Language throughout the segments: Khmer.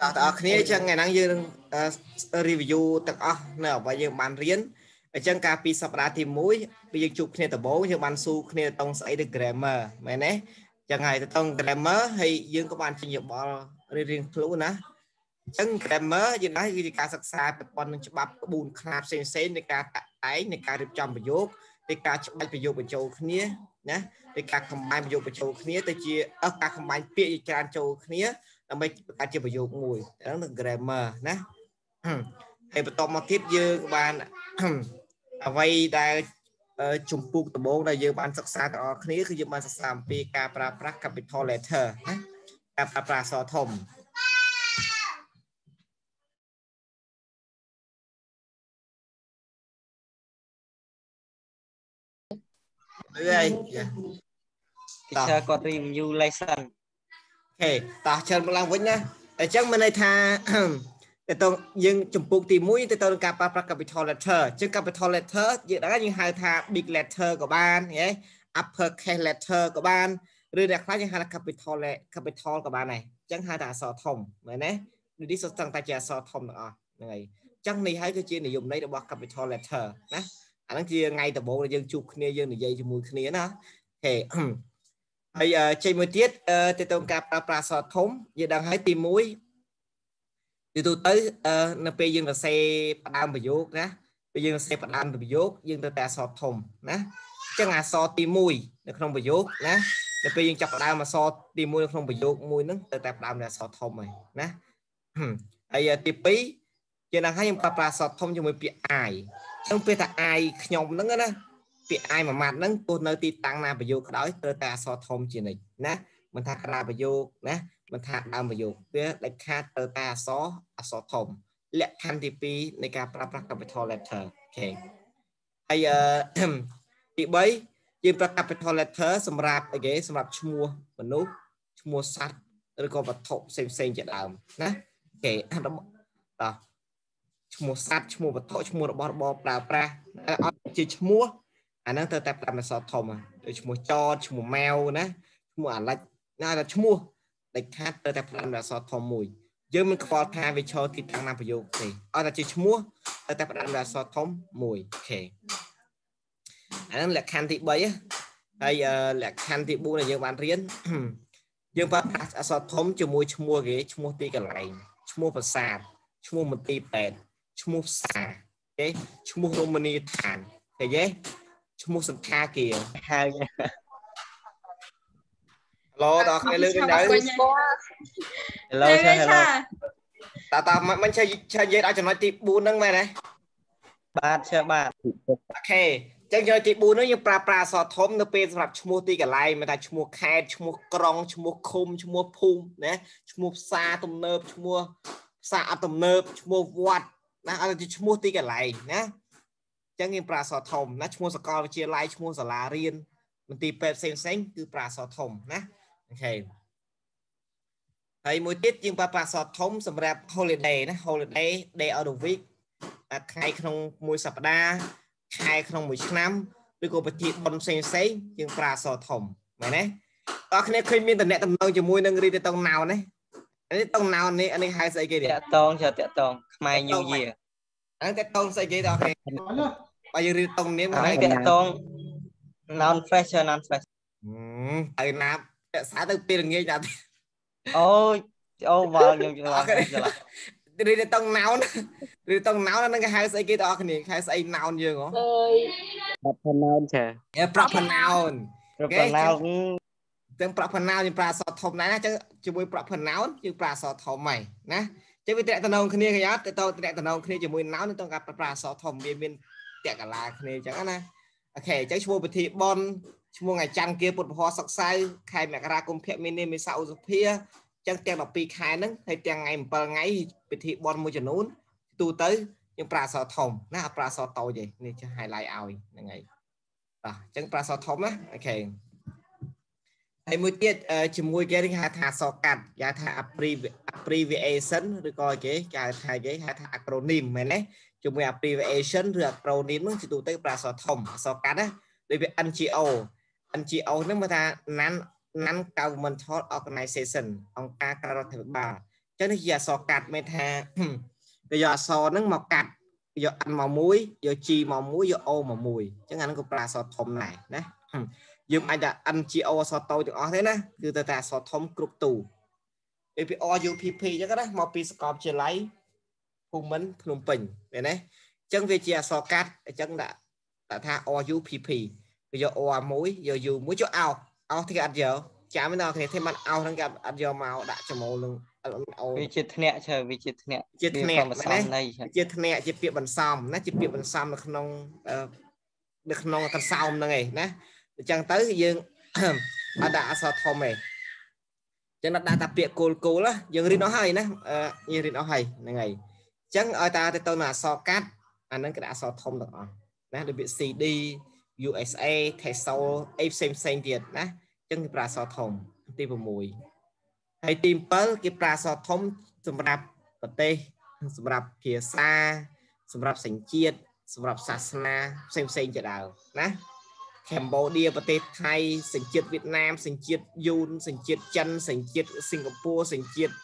បងប្អូនគ្នាអញ្ចឹងថ្ងៃហ្នឹងយើងនឹង review ទាំងអស់នៅអ្វីយើងបានរៀនអញ្ចឹងកាលពីសប្តាហ៍ទី1ពេលយើងជួបគ្នាដំបូងយើងបានស៊ូគ្នាតង់ស្អីទៅ grammar មែនទេអញ្ចឹងហើយទៅតង់ grammar ហើយយើងក៏បានជិញយោបល់រៀងៗខ្លួនណាអញ្ចឹង grammar យើងដែរគឺជាការសិក្សាប្រព័ន្ធនឹងច្បាប់ក្បួនខ្នាតផ្សេងផ្សេងនៃការតាក់តែងនៃការរៀបចំប្រយោគនៃការច្បាច់ប្រយោគបញ្ចូលគ្នាណានៃការកំបាញ់ប្រយោគបញ្ចូលគ្នាទៅជាការកំបាញ់ពាក្យច្រើនចូលគ្នា ដើម្បីបង្កើតជាប្រយោគមួយហ្នឹងគឺ grammar ណាហើយបន្តមកទៀតយើងបានអ្វីដែលជំពូកដំបូងដែលយើងបានសិក្សាទាំងអស់គ្នាគឺយើងបានសិក្សាអំពីការប្រើប្រាស់ capital letter ណាការប្រើប្រាស់អក្សរធំអឺហើយ teacher គាត់ review lesson អូខេតោះច្រើនឡើងវិញណាអញ្ចឹងមានន័យថាទៅតយើងចំពុកទី1ទៅទៅនឹងការប្រើប្រាស់ capital letter អញ្ចឹង capital letter យើងដឹងយើងហៅថា big letter ក៏បានហ៎ upper case letter ក៏បានឬអ្នកខ្លះយើងហៅថា capital capital ក៏បានដែរអញ្ចឹងហៅថាអក្សរធំមែនទេនេះសុទ្ធសឹងតែជាអក្សរធំទាំងអស់ហ្នឹងហើយអញ្ចឹងនេះហើយគឺជានិយមន័យរបស់ capital letter ណាអាហ្នឹងជាថ្ងៃដំបូងដែលយើងជួបគ្នាយើងនិយាយជាមួយគ្នាណាអូខេ ហើយចេញមួយទៀតទៅទៅការប្រើប្រាស់អក្សរធំយើងដឹងហើយទី1ទីទូទៅនៅពេលយើងសរសេរផ្ដើមប្រយោគណាពេលយើងសរសេរផ្ដើមប្រយោគយើងទៅតែអក្សរធំណាអញ្ចឹងអក្សរទី1នៅក្នុងប្រយោគណានៅពេលយើងចាប់ផ្ដើមអក្សរទី1នៅក្នុងប្រយោគមួយហ្នឹងទៅតែផ្ដើមនៅអក្សរធំហើយណាហើយទី2ជានឹងឲ្យខ្ញុំប្រើប្រាស់អក្សរធំជាមួយពាក្យអាយអញ្ចឹងពេលថាអាយខ្ញុំហ្នឹងណា ពាក្យអាយមួយម៉ាត់ហ្នឹងទោះនៅទីតាំងណាប្រយោគក៏ដោយត្រូវតែអក្សរធំជានិច្ចណាមិនថាក្តារប្រយោគណាមិនថាដើមប្រយោគវាដាច់ខាតទៅតែអក្សរអក្សរធំលក្ខខណ្ឌទី2នៃការប្រើប្រាស់ capital letter អូខេហើយទី3យើងប្រើ capital letter សម្រាប់អីគេសម្រាប់ឈ្មោះមនុស្សឈ្មោះសត្វឬក៏វត្ថុផ្សេងផ្សេងជាដើមណាអូខេតោះឈ្មោះសត្វឈ្មោះវត្ថុឈ្មោះរបស់របរប្រើប្រាស់អត់ជាឈ្មោះ អាហ្នឹងទៅតែផ្ដាំអក្សរធំដូចឈ្មោះចតឈ្មោះម៉ែវណាឈ្មោះអាលិចណាតែឈ្មោះដាច់ខាតទៅតែផ្ដាំអក្សរធំមួយយើងមិនខ្វល់ថាវាឈរទីតាំងណាប្រយោគទេឲ្យតែជាឈ្មោះទៅតែផ្ដាំអក្សរធំមួយអូខេអាហ្នឹងលក្ខខណ្ឌទី3ហើយលក្ខខណ្ឌទី4ដែលយើងបានរៀនយើងប្រើប្រាស់អក្សរធំជាមួយឈ្មោះគេឈ្មោះទីកន្លែងឈ្មោះប្រាសាទឈ្មោះមន្ទីរពេទ្យឈ្មោះផ្សារអូខេឈ្មោះរមណីយដ្ឋានឃើញទេ ឈ្មោះសន្តាគារហៅឡូដល់គ្នាលើកវិញទៅ Hello ឆា Hello តាតាមិនឆាឆានិយាយដល់ចំណុចទី4ហ្នឹងមែនទេបាទឆាបាទអូខេចឹងចំណុចទី4ហ្នឹងយើងប្រើប្រាស់អក្សរធំនៅពេលសម្រាប់ឈ្មោះទីកន្លែងមិនថាឈ្មោះខេត្តឈ្មោះក្រុងឈ្មោះឃុំឈ្មោះភូមិណាឈ្មោះផ្សារទំនើបឈ្មោះផ្សារអត់ទំនើបឈ្មោះវត្តណាអត់ជាឈ្មោះទីកន្លែងណា ចឹងយើងប្រើអក្សរធំណាឈ្មោះសកលវិទ្យាល័យឈ្មោះសាលារៀនមន្ទីរពេទ្យផ្សេងផ្សេងគឺប្រើអក្សរធំណាអូខេហើយមួយទៀតយើងប្រើប្រាស់អក្សរធំសម្រាប់ holiday ណា holiday day of the week ថ្ងៃក្នុងមួយសប្តាហ៍ខែក្នុងមួយឆ្នាំឬក៏ពិធីបុណ្យផ្សេងផ្សេងយើងប្រើអក្សរធំមែនទេតើគ្នាឃើញមានតំណែងតំណងជាមួយនឹងរីទៅតងណៅនេះនេះតងណៅនេះនេះហៅស្អីគេតាក់តងចាតាក់តងខ្មែរ New Year ហ្នឹងតាក់តងស្អីគេតើគេបើយើងរៀនតងនាមហ្នឹងតាក់តង noun fresh noun fresh ទៅណារក្សាទៅពេលល្ងាចណាអូអូមកខ្ញុំច្រឡំច្រឡំរីទៅតងណៅនរីតងណៅនហ្នឹងគេហៅស្អីគេបងប្អូនហៅស្អីណៅនយើងហ៎អើយ proper noun ចាអេ proper noun proper noun ទាំង proper noun យើងប្រើអក្សរធំដែរណាអញ្ចឹងជាមួយ proper noun យើងប្រើអក្សរធំហើយណា ចឹងវាតកតណងគ្នាកញ្ញាតតតកតណងគ្នាជាមួយ noun នឹងត្រូវការប្រើអក្សរធំវាមានតកលាគ្នាអញ្ចឹងណាអូខេអញ្ចឹងឈ្មោះពិធីបនឈ្មោះអាចារ្យគាពុទ្ធពហសសៅខែមករាកុម្ភៈមីនាមេសាឧសភាអញ្ចឹងទាំង12ខែហ្នឹងហើយទាំងថ្ងៃ7ថ្ងៃពិធីបនមួយចំនួនទូទៅយើងប្រើអក្សរធំណាប្រើអក្សរតូចឯងនេះចេះ highlight ឲ្យហ្នឹងហើយបាទអញ្ចឹងប្រើអក្សរធំណាអូខេ ហើយមួយទៀតជាមួយគេគេហៅថាសកាត់គេហៅថា abbreviation ឬក៏គេគេហៅថាគេហៅថា acronym មែនទេជាមួយ abbreviation ឬ acronym ហ្នឹងជាទូទៅប្រើអក្សរធំអក្សរកាត់ណាដូចវា NGO NGO ហ្នឹងមកថា non non governmental organization អង្គការក្រៅរដ្ឋាភិបាលចឹងនេះជាអក្សរកាត់មានថាគេយកអក្សរហ្នឹងមកកាត់យក n មកមួយយក g មកមួយយក o មកមួយចឹងអាហ្នឹងក៏ប្រើអក្សរធំដែរណា យើងអាចដាក់ n g o អក្សរតូចទាំងអស់ទេណាគឺទៅតែអក្សរធំគ្រប់ទូ APR UPP ចឹងណាមកពីសាកលវិទ្យាល័យភូមិន្ទភ្នំពេញឃើញទេអញ្ចឹងវាជាអក្សរកាត់អញ្ចឹងដាក់ដាក់ថា RUPP គឺយក R មួយយក U មួយយកអោអោទីអត់យកចាំមិនដល់គ្នាទេមិនអោហ្នឹងគេអត់យកមកដាក់ចំណូលនឹងអូវាជាធ្នាក់ឈើវាជាធ្នាក់ជាធ្នាក់ណាជាធ្នាក់ជាពាក្យបន្សំណាជាពាក្យបន្សំនៅក្នុងនៅក្នុងកសោមហ្នឹងឯងណា អញ្ចឹងទៅយើងអត់ដាក់អក្សរធំឯងចឹងដាក់តែពាក្យគោលគោលយើងរៀនអស់ហើយណាយើងរៀនអស់ហើយហ្នឹងហើយអញ្ចឹងឲ្យតាទៅទៅនឹងអក្សរកាត់អាហ្នឹងគេដាក់អក្សរធំទាំងអស់ណាដូចពាក្យ CD USA Tesla អីផ្សេងផ្សេងទៀតណាអញ្ចឹងគេប្រើអក្សរធំទី6ហើយទី7គេប្រើអក្សរធំសម្រាប់ប្រទេសសម្រាប់ភាសាសម្រាប់សញ្ជាតិសម្រាប់សាសនាផ្សេងផ្សេងជាដើមណា កម្ពុជាប្រទេសថៃសញ្ជាតិវៀតណាមសញ្ជាតិយូនសញ្ជាតិចិនសញ្ជាតិសិង្ហបុរីសញ្ជាតិ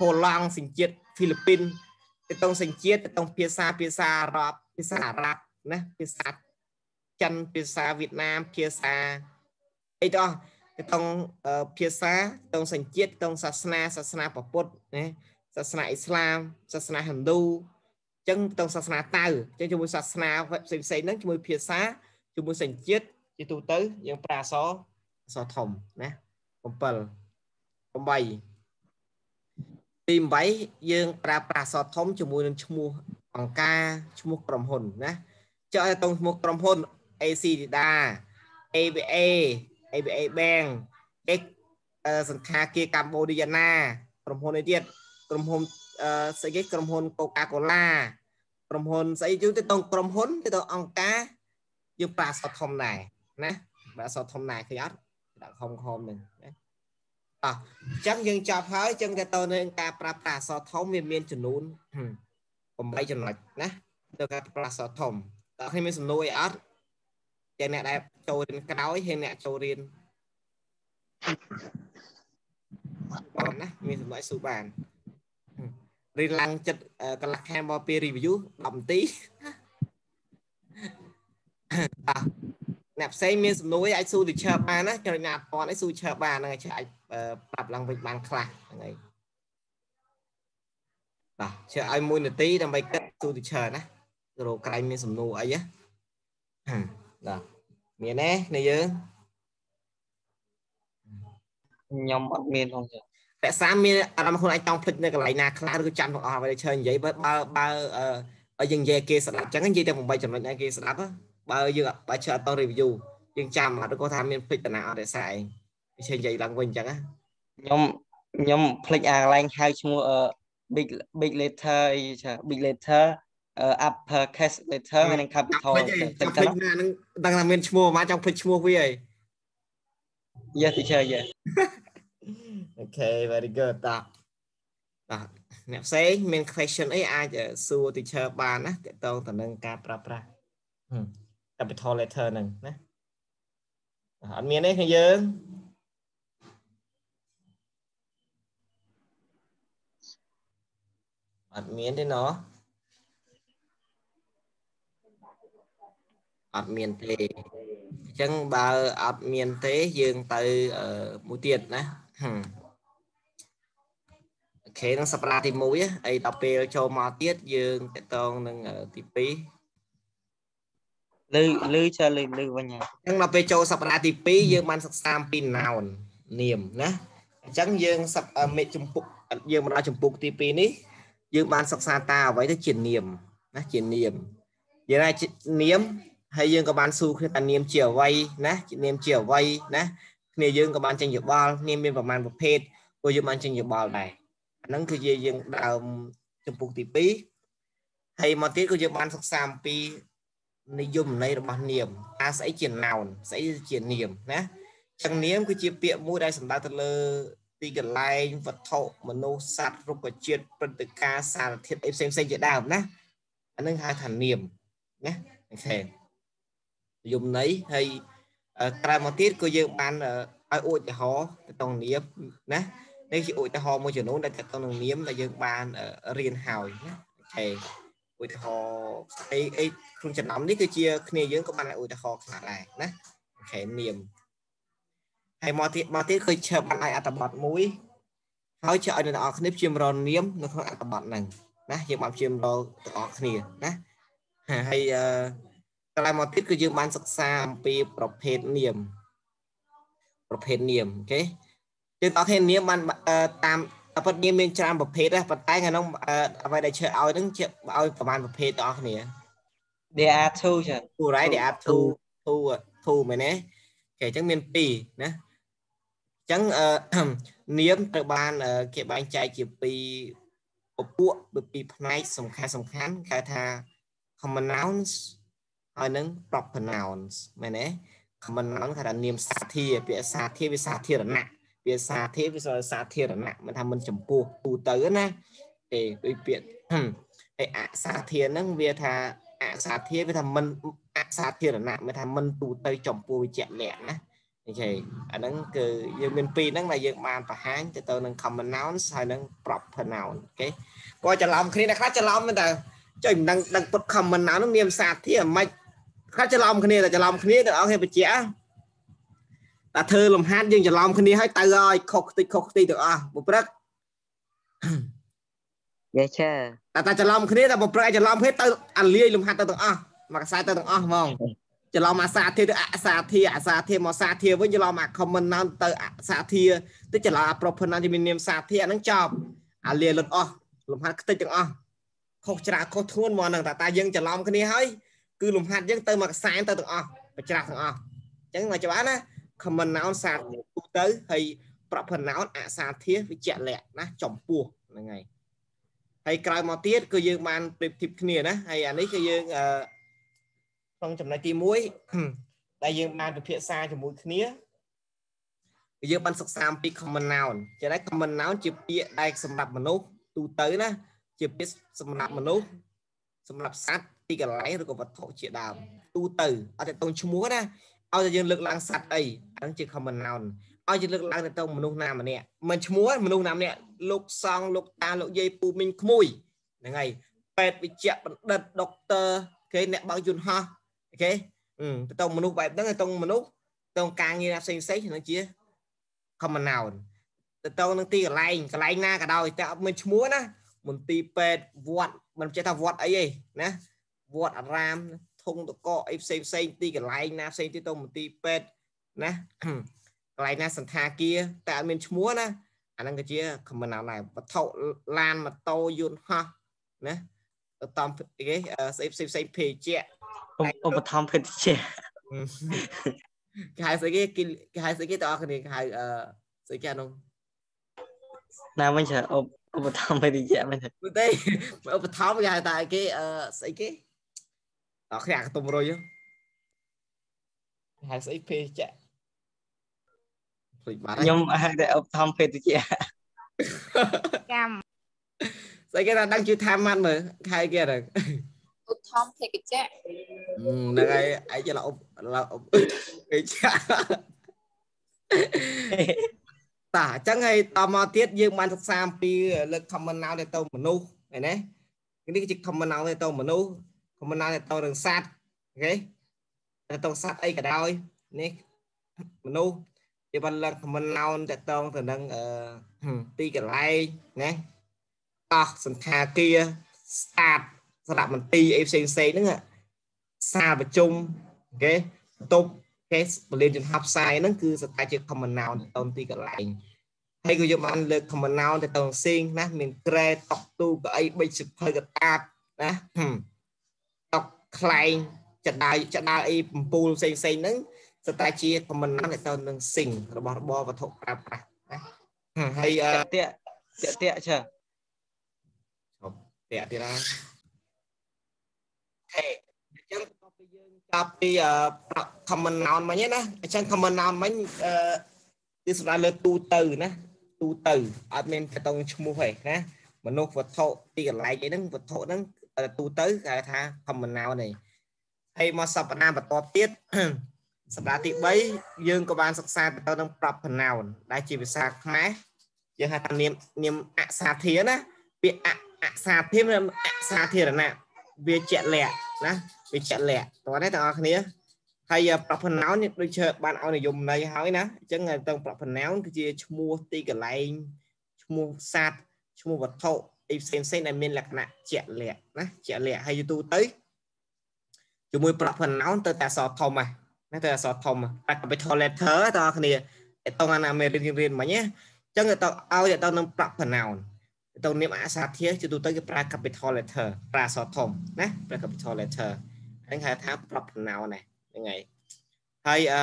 ហូឡង់សញ្ជាតិហ្វីលីពីនទៅតងសញ្ជាតិទៅតងភាសាភាសាអារ៉ាប់ភាសាអារ៉ាប់ណាភាសាចិនភាសាវៀតណាមភាសាអីទៅអស់ទៅតងភាសាតងសញ្ជាតិតងសាសនាសាសនាពុទ្ធណាសាសនាអ៊ីស្លាមសាសនាហិណ្ឌូអញ្ចឹងតងសាសនាតៅអញ្ចឹងជាមួយសាសនាផ្សេងផ្សេងហ្នឹងជាមួយភាសា ជាមួយសញ្ជាតិជាទូទៅយើងប្រើអក្សរអក្សរធំណា7 8ទី8យើងប្រើប្រាស់អក្សរធំជាមួយនឹងឈ្មោះអង្គការឈ្មោះក្រុមហ៊ុនណាចុះឲ្យតង់ឈ្មោះក្រុមហ៊ុន AC Dida ABA ABA Bank X សង្ខាគារកម្ពុជាណាក្រុមហ៊ុននេះទៀតក្រុមហ៊ុនស្អីគេក្រុមហ៊ុន Coca-Cola ក្រុមហ៊ុនស្អីយូរទៅតង់ក្រុមហ៊ុនទៅតង់អង្គការ យើងប្រើអក្សរធំដែរណាបើអក្សរធំដែរឃើញអត់ដាក់ខំខំនឹងណាអោះអញ្ចឹងយើងចប់ហើយអញ្ចឹងទៅទៅនឹងការប្រើប្រាស់អក្សរធំវាមានចំនួន8ចំណុចណាទៅការប្រើប្រាស់អក្សរធំតើខ្ញុំមានសំណួរអីអត់ទាំងអ្នកដែលចូលរៀនក្រោយហើយអ្នកចូលរៀនបានណាមានសំណួរឲ្យសួរបានរៀនឡើងចិត្តកន្លះខែមកពី review 10នាទី អ่ะអ្នកផ្សេងមានសំណួរអាចសួរ teacher បានណាចំណុចណាអត់ទាន់ឲ្យសួរ teacher បានហ្នឹងអាចប្រាប់ឡើងវិញបានខ្លះហ្នឹងហើយបាទជឿឲ្យ1នាទីដើម្បីគិតសួរ teacher ណារកក្រែងមានសំណួរអីណាបាទមានទេគ្នាយើងខ្ញុំអត់មានផងចារក្សាមានអារម្មណ៍ខ្លួនឯងតង់ភ្លេចនៅកន្លែងណាខ្លះឬចាំទាំងអស់អ្វីដែលឈើនិយាយបើបើបើអឺយើងនិយាយគេស្ដាប់អញ្ចឹងនិយាយតែ8ចំណុចណាគេស្ដាប់ បើយើងបើជឿអត់ត review យើងចាំអត់គាត់ថាមានភ្លេចតាណាអត់រក្សាឯងវានិយាយឡើងវិញអញ្ចឹងណាខ្ញុំខ្ញុំភ្លេចអាកន្លែងហៅឈ្មោះ big big letter អីចា big letter upper case letter និង capital ទៅទៅណានឹងដឹងថាមានឈ្មោះមកចង់ភ្លេចឈ្មោះវាអី Yes teacher yes Okay very good តាបាទអ្នកផ្សេងមាន question អីអាចសួរ teacher បានណាតកតងទៅនឹងការប្រើប្រាស់ capital letter ហ្នឹងណាអត់មានទេគ្នាយើងអត់មានទេណោះអត់មានទេអញ្ចឹងបើអត់មានទេយើងទៅមួយទៀតណាអូខេនឹងសប្តាហ៍ទី1អីដល់ពេលចូលមកទៀតយើងតកតងនឹងទី2 លឺលឺចាលឺលឺវិញហើយអញ្ចឹងដល់ពេលចូលសប្តាហ៍ទី2យើងបានសិក្សាអំពី noun នាមណាអញ្ចឹងយើងសប្មេចំពុកយើងមកដល់ចំពុកទី2នេះយើងបានសិក្សាតាអ្វីទៅជានាមណាជានាមយើងថានាមហើយយើងក៏បានសួរគ្នាថានាមជាអ្វីណាជានាមជាអ្វីណាគ្នាយើងក៏បានចេញយោបល់នាមមានប្រមាណប្រភេទព្រោះយើងបានចេញយោបល់ដែរអាហ្នឹងគឺជាយើងដើមចំពុកទី2ហើយមកទៀតក៏យើងបានសិក្សាអំពី និយមន័យរបស់នាមអាស្អីជា noun ស្អីជានាមណាចឹងនាមគឺជាពាក្យមួយដែលសំដៅទៅលើទីកន្លែងវត្ថុមនុស្សសត្វរុក្ខជាតិព្រឹត្តិការណ៍សារធាតុអីផ្សេងផ្សេងជាដើមណាអានឹងហៅថានាមណា okay និយមន័យហើយក្រៅមកទៀតក៏យើងបានឲ្យឧទាហរណ៍ទៅតងនាមណានេះជាឧទាហរណ៍មួយចំនួនដែលតទៅនឹងនាមដែលយើងបានរៀនហើយណា okay ឧទាហរណ៍អីអីក្នុងចំណោមនេះគឺជាគ្នាយើងក៏បានឧទាហរណ៍ខ្លះដែរណា okay នាមហើយមកទៀតមកទៀតគឺឈើបានឲ្យអត្ថបទមួយហើយជឿឲ្យអ្នកទាំងអស់គ្នាព្យាមរនាមនៅក្នុងអត្ថបទហ្នឹងណាយើងបានព្យាមរទាំងអស់គ្នាណាហើយអឺកន្លែងមកទៀតគឺយើងបានសិក្សាអំពីប្រភេទនាមប្រភេទនាមអូខេយើងតោះគ្នានាមបានតាម អពិតនាមមានច្រើនប្រភេទដែរប៉ុន្តែក្នុងអ្វីដែលជឿឲ្យហ្នឹងជាឲ្យប្រហែលប្រភេទទាំងអស់គ្នា there are two ចា two right there are two two two មែនទេគេអញ្ចឹងមាន2ណាអញ្ចឹងនាមត្រូវបានគេបែងចែកជាពីរពពួកពីរផ្នែកសំខាន់សំខាន់គេថា common nouns ហើយនឹង proper nouns មែនទេ common noun គេថានាមសាធាពាក្យសាធាវាសាធារណៈ ពាក្យសាធាវាសាធារណៈមិនថាមិនចំពោះទូទៅណាទេដូចពាក្យហើយអសាធាហ្នឹងវាថាអសាធាវាថាមិនអសាធារណៈមិនថាមិនទូទៅចំពោះវិជ្ជលក្ខណាអូខេអាហ្នឹងគឺយើងមានពីរហ្នឹងដែលយើងបានបង្ហាញទៅទៅនឹង common nouns ហើយនឹង proper noun អូខេគាត់ច្រឡំគ្នាអ្នកខ្លះច្រឡំមែនតើចុយមិនដឹងដឹងពុត common noun ហ្នឹងនាមសាធាមិនខ្មិចខ្លះច្រឡំគ្នាតែច្រឡំគ្នាទៅអង្គគេបញ្ជាក់ តែធ្វើលំហាត់យើងច្រឡំគ្នាហើយទៅឲ្យខុសខ្ទេចខុសខ្ទេចទាំងអស់បុព្រឹកយេឆាតែតែច្រឡំគ្នាតែបុព្រឹកច្រឡំគ្នាទៅអាលាយលំហាត់ទៅទាំងអស់មកខ្សែទៅទាំងអស់ហ្មងច្រឡំអាសាធាទៅអសាធាអសាធាមកសាធាវិញច្រឡំអា common noun ទៅអសាធាទៅច្រឡំអា proper noun ជំនាមសាធាអាហ្នឹងចប់អាលាយលុតអស់លំហាត់ខ្ទេចទាំងអស់ខុសច្រាខុសធ្ងន់មកហ្នឹងតែតែយើងច្រឡំគ្នាហើយគឺលំហាត់យើងទៅមកខ្សែទៅទាំងអស់បច្រាស់ទាំងអស់អញ្ចឹងមកច្បាស់ណា common noun សាទូទៅហើយ proper noun អសាធាវិជ្ជលក្ខណាចំពោះហ្នឹងហើយហើយក្រោយមកទៀតគឺយើងបានប្រៀបធៀបគ្នាណាហើយអានេះគឺយើងអឺក្នុងចំណុចទី1ដែលយើងបានពិភាក្សាជាមួយគ្នាគឺយើងបានសិក្សាអំពី common noun ចឹងដែរ common noun ជាពាក្យដែលសម្រាប់មនុស្សទូទៅណាជាពាក្យសម្រាប់មនុស្សសម្រាប់សត្វទីកន្លែងឬក៏វត្ថុជាដើមទូទៅអត់ទៅឈ្មោះណា ឲ្យតែយើងលើកឡើងសត្វអីហ្នឹងជា common noun ឲ្យយើងលើកឡើងទៅមនុស្សណាម្នាក់មិនឈ្មោះមនុស្សណាម្នាក់លោកសង្ឃលោកតាលោកយាយពូមីងក្មួយហ្នឹងហើយពេទ្យវិជ្ជបណ្ឌិតដុកទ័រគេអ្នកបើកយន្តហោះអូខេទៅទៅមនុស្សបែបហ្នឹងទៅមនុស្សទៅការងារផ្សេងផ្សេងហ្នឹងជា common noun ទៅទៅនឹងទីកន្លែងកន្លែងណាក៏ដោយតែអត់មានឈ្មោះណាមន្ទីរពេទ្យវត្តមិនចេះថាវត្តអីទេណាវត្តអារាម ធុងតកអីផ្សេងផ្សេងទីកន្លែងណាផ្សេងទៀតទៅមន្ទីរពេទ្យណាកន្លែងណាសន្តាគារតែអត់មានឈ្មោះណាអាហ្នឹងក៏ជា common noun ដែរវត្ថុឡានម៉ូតូយន្តហោះណាតំគេស្អីផ្សេងផ្សេងភេជ្ជៈឧបត្ថម្ភភេទជ្ជៈគេហៅស្អីគេគេហៅស្អីគេតើអរគ្នាគេហៅអឺស្អីគេអានោះណាវិញចាឧបឧបត្ថម្ភភេទជ្ជៈមែនទេទេឧបត្ថម្ភគេហៅតែគេអឺស្អីគេ អរគ្នាអាកតុំរុយហៅស្អីភេជ្ជៈភ្លេចបាត់ខ្ញុំហៅតែឧបត្ថម្ភភេទជ្ជៈកម្មស្អីគេថាដឹងជួយថាម៉ាត់មើលខែគេហ្នឹងឧបត្ថម្ភភេទជ្ជៈហ្នឹងហើយឯងចេះឧបឧបភេជ្ជៈតាអញ្ចឹងហើយតមកទៀតយើងបានសិក្សាអំពីលើក common noun ទៅមនុស្សឃើញទេនេះជា common noun ទៅមនុស្ស common noun ទៅនឹងសត្វអូខេទៅទៅសត្វអីក៏ដោយនេះមនុស្សវាបានលើក common noun ទៅតងទៅនឹងទីកន្លែងណាតោះសន្តាគារស្តាតសារមន្ទីរអីផ្សេងផ្សេងហ្នឹងសាលប្រជុំអូខេបន្ទប់គេបលៀនចំហផ្សាយហ្នឹងគឺសតែជា common noun ទៅទីកន្លែងហើយក៏យកបានលើក common noun ទៅទៅផ្សេងណាមានក្រែតុកទូកៅអីបិចសិភៅកតាបណាតុក ខ្លែងចដាយចដាអីបំពូលផ្សេងផ្សេងហ្នឹងសតែជា common noun ទៅនឹង sing របស់របរវត្ថុប្រើប្រាស់ណាហើយតាក់តាក់តាក់ចាឈប់តាក់ទៀតហើយហេអញ្ចឹងចាប់ពី common noun មិញណាអញ្ចឹង common noun មិញអឺគឺសម្រាប់លើទូទៅណាទូទៅអត់មានតងឈ្មោះទេណាមនុស្សវត្ថុទីកន្លែងអីហ្នឹងវត្ថុហ្នឹង ទូទៅគេថា common noun នេះហើយមកសប្តាហ៍បន្ទាប់ទៀតសប្តាហ៍ទី3យើងក៏បានសិក្សាទៅនឹង proper noun ដែលជាភាសាខ្មែរយើងហៅថានាមនាមអសាធារណាពាក្យអអសាធារនិងអសាធារណៈវាជាក់លាក់ណាវាជាក់លាក់តោះនេះទាំងអស់គ្នាហើយប្រពន្ធណោនដូចជាបានឲ្យនិយមន័យហើយណាអញ្ចឹងទាំងប្រពន្ធណោនគឺជាឈ្មោះទីកន្លែងឈ្មោះសត្វឈ្មោះវត្ថុ អីផ្សេងផ្សេងដែលមានលក្ខណៈជាក់លាក់ណាជាក់លាក់ហើយយូរទៅជាមួយប្រពន្ធណោនទៅតែអក្សរធំហ្នឹងណាទៅអក្សរធំតែ capital letter តើគ្នាតើតអាណាមេរៀនរៀនមិញណាអញ្ចឹងទៅឲ្យទៅនឹងប្រពន្ធណោនទៅនាមអក្សរធាជាទូទៅគេប្រើ capital letter ប្រើអក្សរធំណាប្រើ capital letter ហ្នឹងហៅថាប្រពន្ធណោនហ្នឹងហើយហើយអឺ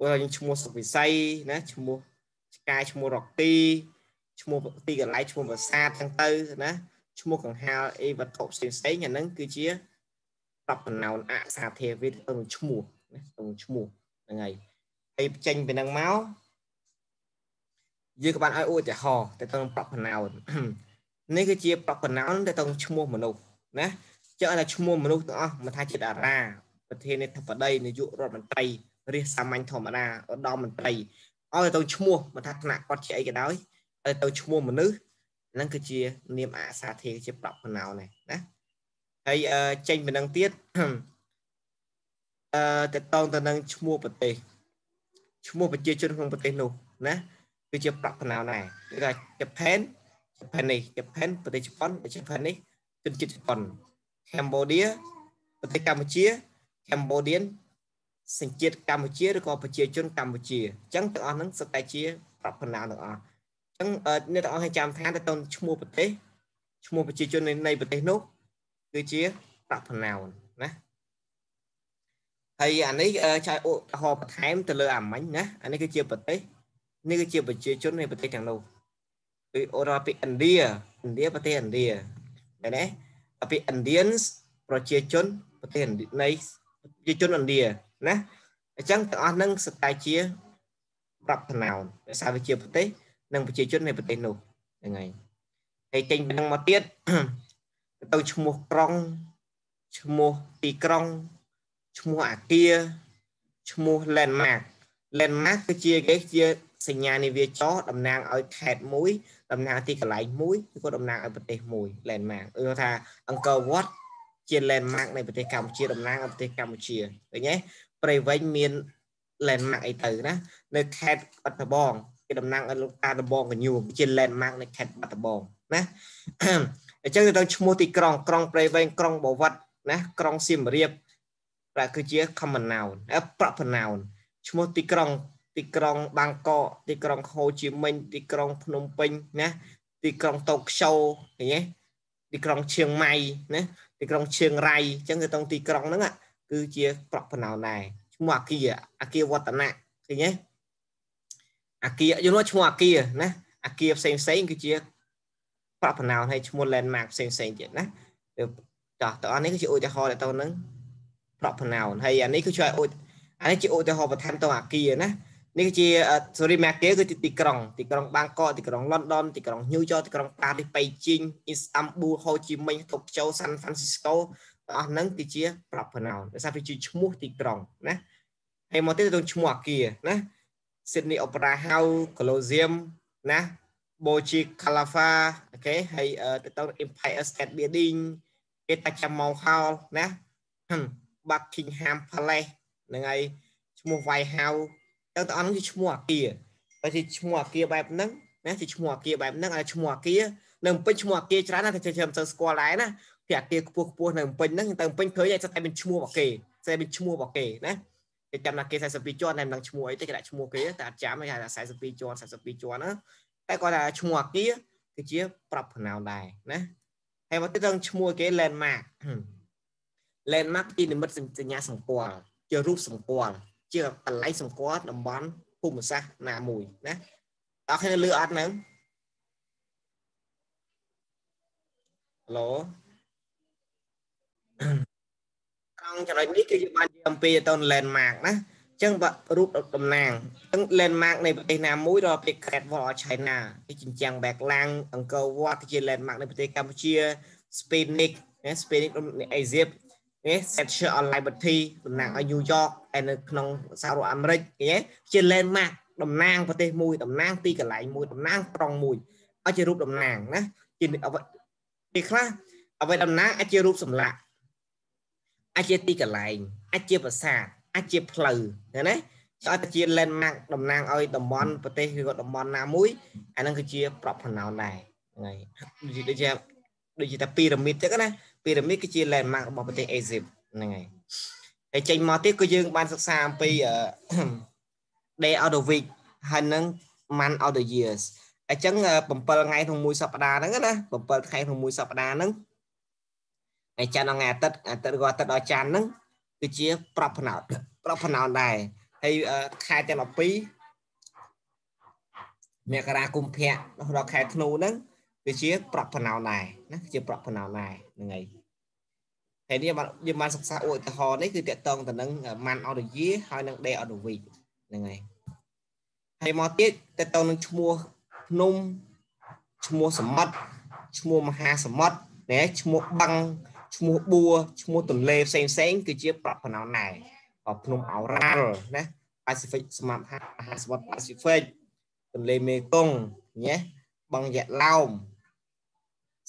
បើយើងឈ្មោះសុវិស័យណាឈ្មោះឆ្កែឈ្មោះរកទី ឈ្មោះទីកន្លែងឈ្មោះប្រាសាទទាំងទៅណាឈ្មោះកង្ហាលអីវត្ថុផ្សេងផ្សេងអាហ្នឹងគឺជាប្រពន្ធណោនអក្សរធាវិទ្យាទៅឈ្មោះណាទៅឈ្មោះហ្នឹងហើយហើយចេញពីហ្នឹងមកយើងក៏បានឲ្យឧទាហរណ៍ទៅទៅប្រពន្ធណោននេះគឺជាប្រពន្ធណោនទៅទៅឈ្មោះមនុស្សណាចឹងឲ្យឈ្មោះមនុស្សទាំងអស់មិនថាជាតារាប្រធានាធិបតីនាយករដ្ឋមន្ត្រីរាជសាមញ្ញធម្មតាឧត្តមមន្ត្រីឲ្យទៅឈ្មោះមិនថាឋានៈគាត់ជាអីក៏ដោយឲ្យ ទៅឈ្មោះមនុស្សហ្នឹងគឺជានាមអសាធាជាប្រពន្ធណោនេះណាហើយចេញពីនឹងទៀតអឺតកតងទៅនឹងឈ្មោះប្រទេសឈ្មោះប្រជាជនក្នុងប្រទេសនោះណាគឺជាប្រពន្ធណោដែរគឺថា Japan Japan នេះ Japan ប្រទេសជប៉ុន Japan នេះជនជាតិជប៉ុន Cambodia ប្រទេសកម្ពុជា Cambodian សញ្ជាតិកម្ពុជាឬក៏ប្រជាជនកម្ពុជាអញ្ចឹងទាំងអស់ហ្នឹងសុទ្ធតែជាប្រពន្ធណោទាំងអស់ អញ្ចឹងអ្នកទាំងអស់ឲ្យចាំថាទៅតឈ្មោះប្រទេសឈ្មោះប្រជាជននៃប្រទេសនោះគឺជាប្រពន្ធណោណាហើយអានេះចៅឧទាហរណ៍បន្ថែមទៅលើអាមាញ់ណាអានេះគឺជាប្រទេសនេះគឺជាប្រជាជននៃប្រទេសទាំងនោះគឺអូរ៉ាពីឥណ្ឌាឥណ្ឌាប្រទេសឥណ្ឌាឃើញទេពី Indians ប្រជាជនប្រទេសនៃប្រជាជនឥណ្ឌាណាអញ្ចឹងទាំងអស់នឹងសតែជា ប្រពន្ធណោនដោយសារវាជាប្រទេស និងប្រជាជននៃប្រទេសនោះហ្នឹងហើយហើយចេញពីនឹងមកទៀតទៅឈ្មោះក្រុងឈ្មោះទីក្រុងឈ្មោះអាគារឈ្មោះ landmark landmark គឺជាគេជាសញ្ញានៃវាចតំណាងឲ្យខេត្តមួយតំណាងទីកន្លែងមួយឬក៏តំណាងឲ្យប្រទេសមួយ landmark គឺថាអង្គរវត្តជា landmark នៃប្រទេសកម្ពុជាតំណាងឲ្យប្រទេសកម្ពុជាឃើញទេព្រៃវែងមាន landmark អីទៅណានៅខេត្តបាត់ដំបង គេតំណាងឲ្យលោកតាដំបងកញូជា landmark នៃខេត្តបាត់ដំបងណាអញ្ចឹងទៅឈ្មោះទីក្រុងក្រុងព្រៃវែងក្រុងបវត្តណាក្រុងសៀមរាបតែគឺជា common noun ប្រពន្ធ noun ឈ្មោះទីក្រុង ទីក្រុងបាងកកទីក្រុងហូជីមិញទីក្រុងភ្នំពេញណាទីក្រុងតូក្យូឃើញទេទីក្រុងឈៀងម៉ៃណាទីក្រុងឈៀងរ៉ៃអញ្ចឹងទៅក្នុងទីក្រុងហ្នឹងគឺជាប្រពន្ធណោដែរឈ្មោះអាគារអាគារវឌ្ឍនៈឃើញទេ អាគារយល់ឈ្មោះអាគារណាអាគារផ្សេងផ្សេងគឺជាប្រពន្ធណោហើយឈ្មោះ landmark ផ្សេងផ្សេងទៀតណាចាតើអានេះគឺជាឧទាហរណ៍ទៅនឹងប្រពន្ធណោហើយអានេះគឺជាឧទាអានេះជាឧទាហរណ៍បន្ថែមទៅអាគារណានេះជា sorry ម៉ាកេគឺជាទីក្រុងទីក្រុងបាងកកទីក្រុង London ទីក្រុង New York ទីក្រុងប៉ារីសប៉ៃជីងអ៊ីស្តាំប៊ូហូជីមិញតូក្យូសាន់ហ្វ្រាន់ស៊ីស្កូទាំងអស់ហ្នឹងគឺជាប្រពន្ធដោយសារវាជាឈ្មោះទីក្រុងណាហើយមកទៀតទៅឈ្មោះអាគារណា Sydney Opera House Colosseum ណា Burj Khalifa អូខេហើយទៅទៅ Empire State Building គេតាចាំមកហោលណា Buckingham Palace ហ្នឹងហើយឈ្មោះ White House ទៅទៅអស់ហ្នឹងជាឈ្មោះអាគារតែជាឈ្មោះអាគារបែបហ្នឹងណាជាឈ្មោះអាគារបែបហ្នឹងហើយឈ្មោះអាគារនៅពេញឈ្មោះអាគារច្រើនណាស់តែខ្ញុំទៅស្គាល់ដែរណាពីអាគារខ្ពស់ខ្ពស់នៅពេញហ្នឹងទៅពេញឃើញតែតែមានឈ្មោះរបស់គេតែមានឈ្មោះរបស់គេណា គេចាំណាគេ42ជាន់តែមិនដឹងឈ្មោះអីទេគេដាក់ឈ្មោះគេតែអត់ចាំគេថា42ជាន់42ជាន់ណាតែគាត់ថាឈ្មោះអាគារគឺជាប្រាប់ pronoun ដែរណាហើយមកទៀតទៅឈ្មោះគេ landmark landmark ជានិមិត្តសញ្ញាសម្គាល់ជារូបសម្គាល់ជាកន្លែងសម្គាល់តំបន់ភូមិសាស្ត្រណាមួយណាអរគ្នាលឺអត់នៅឡូ ត្រង់ចំណុចនេះគឺយើងបាននិយាយអំពីទៅ landmark ណាអញ្ចឹងរូបតំណាងអញ្ចឹង landmark នៃប្រទេសណាមួយដល់ប្រទេស Great Wall of China គឺជញ្ជាំងបែកឡាំងអង្គរវត្តជា landmark នៃប្រទេសកម្ពុជា Sputnik ណា Sputnik នៃអេស៊ីបគេ Statue of Liberty តំណាងឲ្យ New York ហើយនៅក្នុងសហរដ្ឋអាមេរិកគេជា landmark តំណាងប្រទេសមួយតំណាងទីកន្លែងមួយតំណាងក្រុងមួយឲ្យជារូបតំណាងណាជាអ្វីពេលខ្លះអ្វីតំណាងអាចជារូបសម្លាក់ អាចជាទីកន្លែងអាចជាប្រាសាទអាចជាផ្លូវណាណាឲ្យតែជា landmark តំណាងឲ្យតំបន់ប្រទេសឬក៏តំបន់ណាមួយអាហ្នឹងគឺជាប្រពណោដែរហ្នឹងហើយដូចជាដូចជាតែពីរ៉ាមីតចឹងណាពីរ៉ាមីតគឺជា landmark របស់ប្រទេសអេស៊ីបហ្នឹងហើយហើយចេញមកទៀតគឺយើងបានសិក្សាអំពី day of the week ហើយនឹង month of the years អញ្ចឹង7ថ្ងៃក្នុងមួយសប្តាហ៍ហ្នឹងណា7ថ្ងៃក្នុងមួយសប្តាហ៍ហ្នឹង ថ្ងៃច័ន្ទដល់ថ្ងៃអាទិត្យអាទិត្យក៏អាទិត្យដល់ច័ន្ទហ្នឹងគឺជាប្រពណោតប្រពណោតដែរហើយខែទាំង12មករាកុម្ភៈដល់ខែធ្នូហ្នឹងគឺជាប្រពណោតដែរណាគឺជាប្រពណោតដែរហ្នឹងហើយហើយនេះបានយើងបានសិក្សាឧទាហរណ៍នេះគឺតកតងទៅនឹង man of the year ហើយនឹង day of the week ហ្នឹងហើយហើយមកទៀតតកតងនឹងឈ្មោះភ្នំឈ្មោះសមុទ្រឈ្មោះមហាសមុទ្រណាឈ្មោះបឹង ឈ្មោះបួឈ្មោះទន្លេផ្សេងផ្សេងគឺជាប្រពណោដែរភ្នំអូរ៉ាល់ណា Pacific ស្មាត់មហាសមុទ្រ Pacific ទន្លេមេគង្គញ៉េបឹងយៈឡោម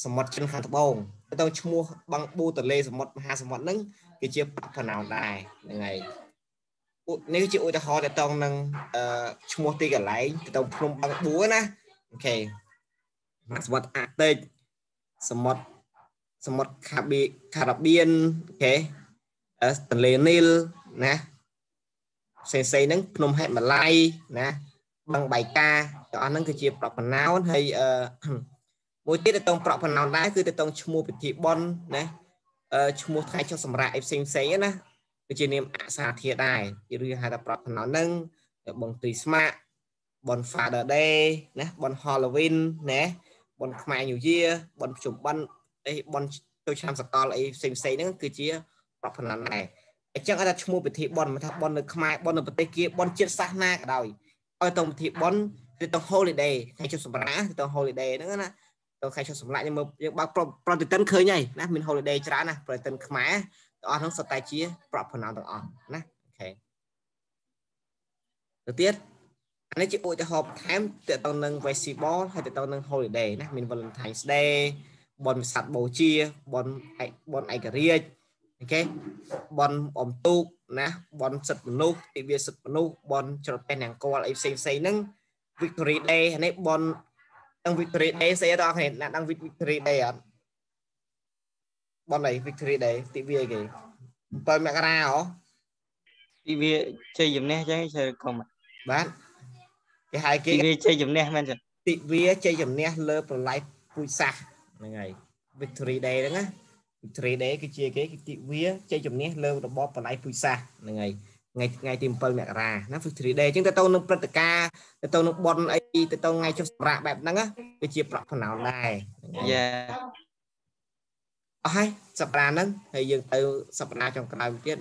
សមុទ្រចិនខាងត្បូងទៅឈ្មោះបឹងបួទន្លេសមុទ្រមហាសមុទ្រហ្នឹងគឺជាប្រពណោដែរហ្នឹងហើយនេះជាឧទាហរណ៍ទៅតងនឹងឈ្មោះទីកន្លែងទៅតងភ្នំបឹងបួណាអូខេសមុទ្រអាតិចសមុទ្រ សមុទ្រខាប៊ីការ៉ាបៀនអូខេទន្លេនីលណាផ្សេងផ្សេងហ្នឹងភ្នំហេម៉ាឡៃណាបឹងបៃកាទាំងអស់ហ្នឹងគឺជាប្រពណោនហើយអឺមួយទៀតទៅតងប្រពណោនដែរគឺទៅតងឈ្មោះពិធីបុណ្យណាអឺឈ្មោះថ្ងៃចុះសម្រាប់អីផ្សេងផ្សេងណាគឺជានាមអក្សរធាតុដែរឬហៅថាប្រពណោនហ្នឹងបងទីស្មាក់បន Father Day ណាបន Halloween ណាបនខ្មែរ New Year បនជុំបិណ្ឌ អីបនចូលឆ្នាំសកលអីផ្សេងផ្សេងហ្នឹងគឺជាប្រពណោនដែរអញ្ចឹងឲ្យថាឈ្មោះពិធីបនមិនថាបននៅខ្មែរបននៅប្រទេសគេបនជាតិសាសនាក៏ដោយឲ្យតងពិធីបនគឺតង holiday ថ្ងៃជុំសម្រាប់គឺតង holiday ហ្នឹងណាតងថ្ងៃជុំសម្រាប់យើងមើលយើងបើកប្រតិទិនឃើញហើយណាមាន holiday ច្រើនណាប្រតិទិនខ្មែរទាំងអស់ហ្នឹងសុទ្ធតែជាប្រពណោទាំងអស់ណាអូខេទៅទៀតអានេះជាឧទាហរណ៍បន្ថែមទាក់ទងនឹង festival ហើយទាក់ទងនឹង holiday ណាមាន Valentine's Day បនវិសាខបូជាបនបនឯករាជ្យអូខេបនអំទូកណាបនសិទ្ធិមនុស្សទិវាសិទ្ធិមនុស្សបនច្រត់ពេះនង្គ័លអីផ្សេងផ្សេងហ្នឹង Victory Day នេះបនដឹង Victory Day ស្អីអត់គ្នាអ្នកដឹង Victory Day អត់បនអី Victory Day ទិវាគេ7មករាហ៎ទិវាជ័យជំនះចឹងជើកុំបាទគេហៅគេទិវាជ័យជំនះមែនទេទិវាជ័យជំនះលើប្រឡាយពូជសាស ហ្នឹងហើយ Victory Day ហ្នឹងណា Victory Day គឺជាគេគឺទិវាជ័យជំនះលើរបបប្រឡាយពូជសាសហ្នឹងហើយថ្ងៃថ្ងៃទី7មករាណា Victory Day អញ្ចឹងទៅទៅនឹងព្រឹត្តិការណ៍ទៅទៅនឹងប៉ុនអីទៅទៅថ្ងៃចុះសម្រាប់បែបហ្នឹងគឺជាប្រកណោដែរយ៉ាអស់ហើយសប្តាហ៍ហ្នឹងហើយយើងទៅសប្តាហ៍ចុងក្រោយទៀត